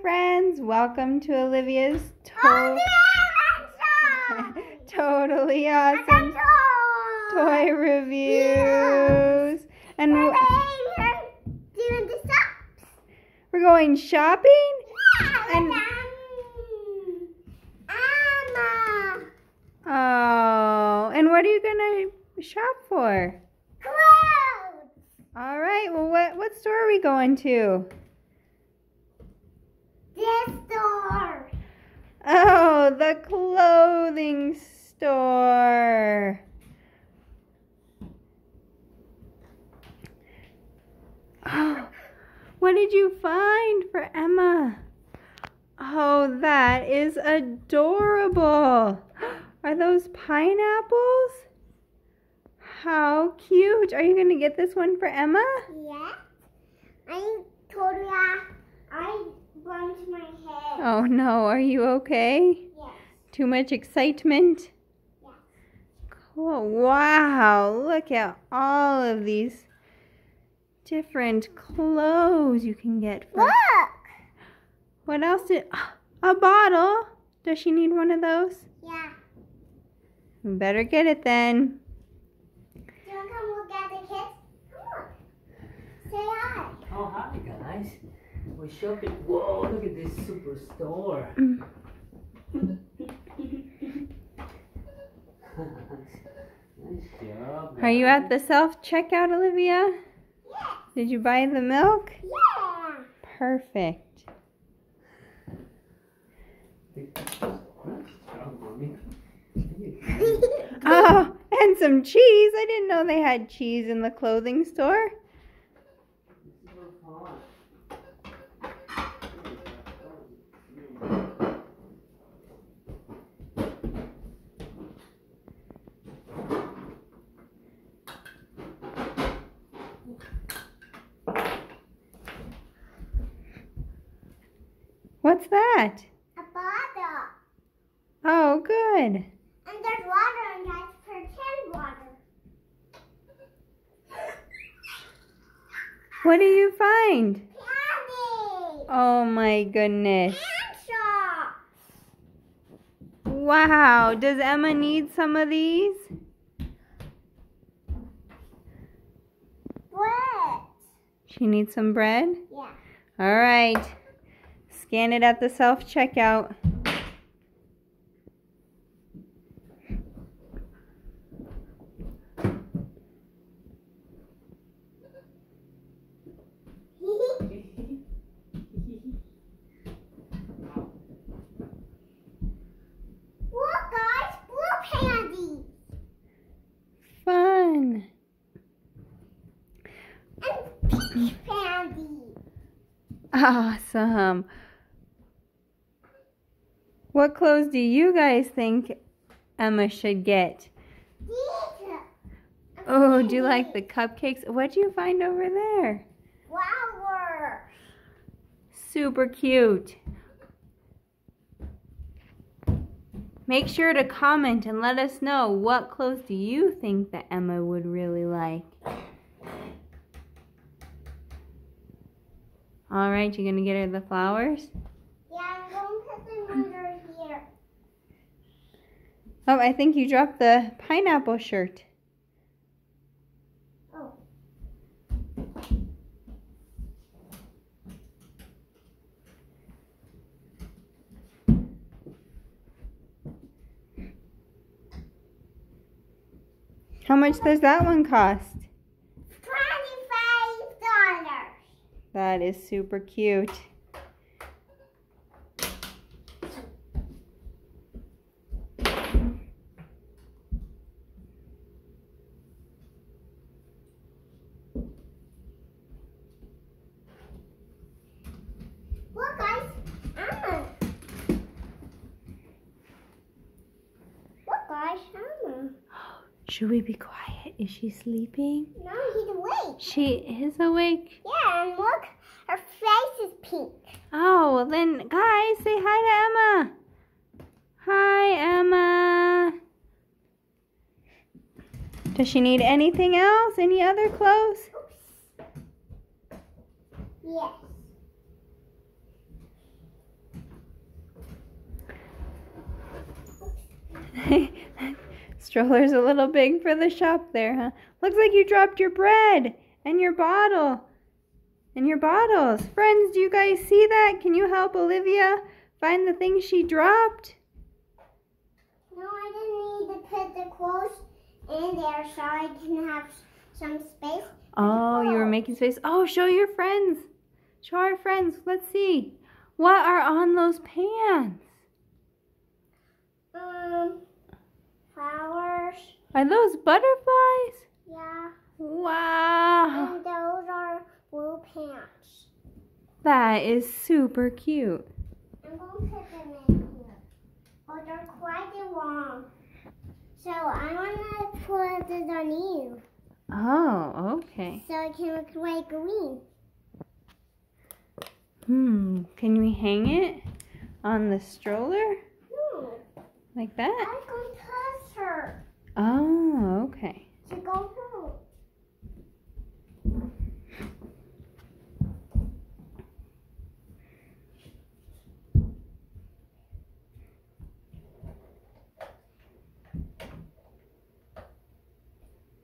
friends. Welcome to Olivia's to- totally awesome toy reviews. And w- we're going shopping? And- Oh, and what are you going to shop for? Clothes. All right. Well, what what store are we going to? This store. Oh, the clothing store. Oh, what did you find for Emma? Oh, that is adorable. Are those pineapples? How cute. Are you going to get this one for Emma? Yeah. I told you I bumped my head. Oh no, are you okay? Yes. Too much excitement? Yes. Cool. Wow, look at all of these different clothes you can get for. Look. What else did a bottle? Does she need one of those? Yeah. We better get it then. Do you want to come look at the kids? Come on. Say hi. Oh, hi guys. We're shopping. Whoa, look at this superstore. Mm. nice job. Are you at the self checkout, Olivia? Yes. Did you buy the milk? Yeah. Perfect. Nice job, mommy. Oh, and some cheese. I didn't know they had cheese in the clothing store. What's that? A bottle. Oh, good. And there's water and that's pretend water. What do you find? Candy. Oh my goodness. Wow. Does Emma need some of these? Bread. She needs some bread? Yeah. All right. Scan it at the self checkout. Look, guys, blue candy Fun. and peach candy. Awesome. What clothes do you guys think Emma should get? Oh, do you like the cupcakes? What do you find over there? flowers. Super cute. Make sure to comment and let us know what clothes do you think that Emma would really like. All right, you're gonna get her the flowers? Yeah, I'm going to put them under. Oh, I think you dropped the pineapple shirt. Oh. How much does that one cost? Twenty-five dollars. That is super cute. Should we be quiet? Is she sleeping? No, he's awake. She is awake? Yeah, and look, her face is pink. Oh, well then, guys, say hi to Emma. Hi, Emma. Does she need anything else? Any other clothes? Yes. Stroller's a little big for the shop there, huh? Looks like you dropped your bread and your bottle and your bottles. Friends, do you guys see that? Can you help Olivia find the thing she dropped? No, I didn't need to put the clothes in there so I can have some space. Oh, you were making space. Oh, show your friends. Show our friends. Let's see. What are on those pants? Um, flowers. Are those butterflies? Yeah. Wow. And those are blue pants. That is super cute. I'm going to put them in here. Oh, they're quite long. So I want to put this on you Oh, okay. so it can look like green. Hmm. Can we hang it on the stroller No, like that? I'm going to touch her Oh, okay. to go home.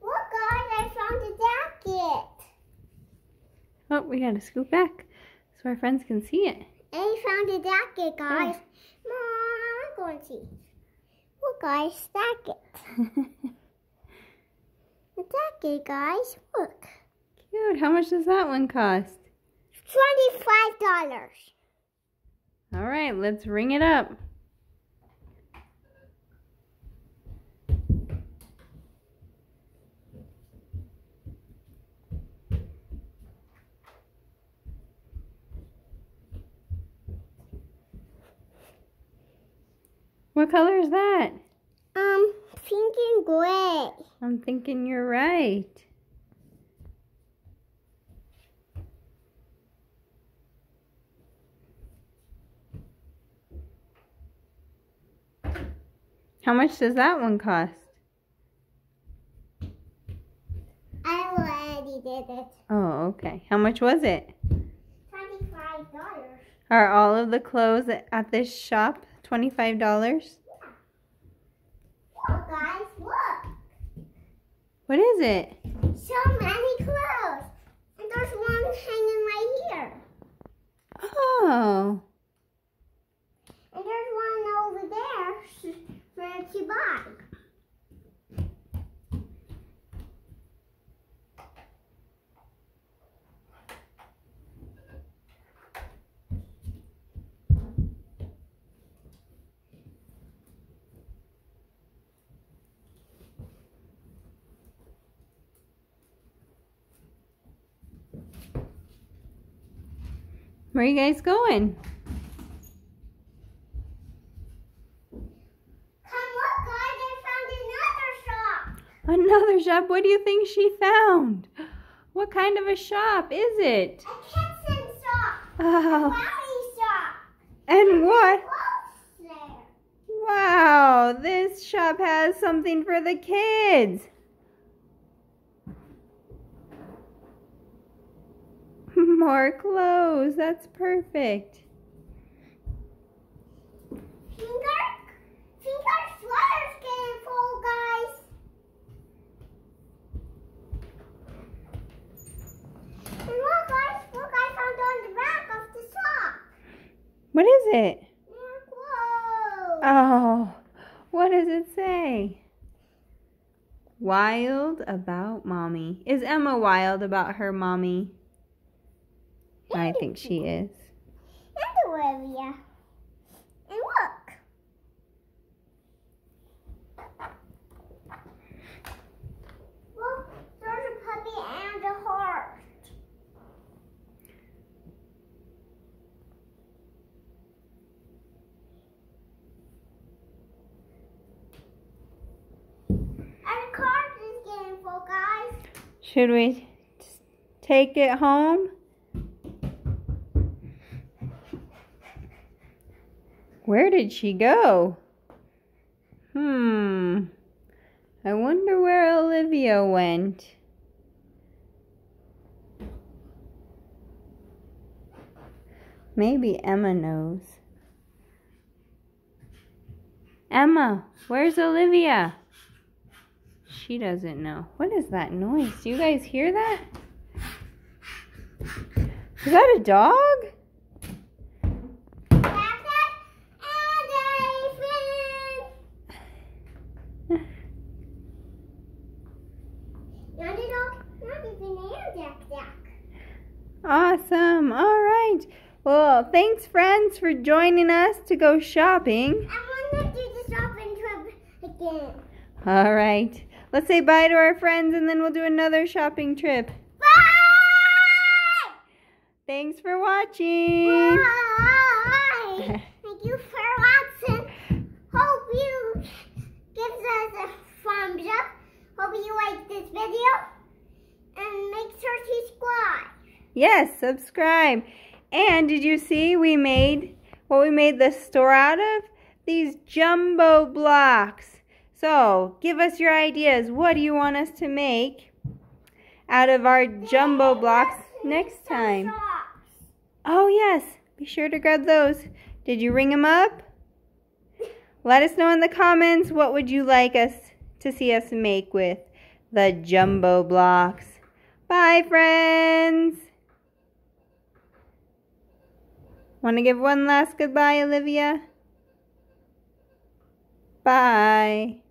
Look, guys, I found a jacket. Oh, we gotta scoot back so our friends can see it. I found a jacket, guys. Mom, I'm going to see. Look, guys, it. The jacket, guys. Look. Cute. How much does that one cost? Twenty-five dollars. All right, let's ring it up. What color is that? Um, pink and gray. I'm thinking you're right. How much does that one cost? I already did it. Oh, okay. How much was it? Twenty-five dollars. Are all of the clothes at this shop $25? Look, guys, look. What is it? So many clothes. And there's one hanging right here. Oh, And there's one over there for to buy. Where are you guys going? Come look, guys, I found another shop. Another shop. What do you think she found? What kind of a shop is it? A kitchen shop. Oh, shop. and what? Wow, this shop has something for the kids. More clothes. That's perfect. Finger, finger sweater's getting full, guys. And look, guys, look, I found on the back of the shop. What is it? More clothes. Oh, what does it say? Wild about mommy. Is Emma wild about her mommy? I think she is. And Olivia. And look. Look, there's a puppy and a heart. And the cart is getting full, guys. Should we take it home? Where did she go? Hmm. I wonder where Olivia went. Maybe Emma knows. Emma, where's Olivia? She doesn't know. What is that noise? Do you guys hear that? Is that a dog? Backpack and a Not a dog, not even a backpack. Awesome. All right. Well, thanks, friends, for joining us to go shopping. I want to do the shopping trip again. All right. Let's say bye to our friends and then we'll do another shopping trip. Bye! Thanks for watching. Bye! Thank you for watching. Hope you give us a thumbs up. Hope you like this video. And make sure to subscribe. Yes, subscribe. And did you see we made what we made the store out of? These jumbo blocks. So give us your ideas. What do you want us to make out of our jumbo blocks next time? Oh, yes. Be sure to grab those. Did you ring them up? Let us know in the comments what would you like us to see us make with the jumbo blocks. Bye, friends. Want to give one last goodbye, Olivia? Bye.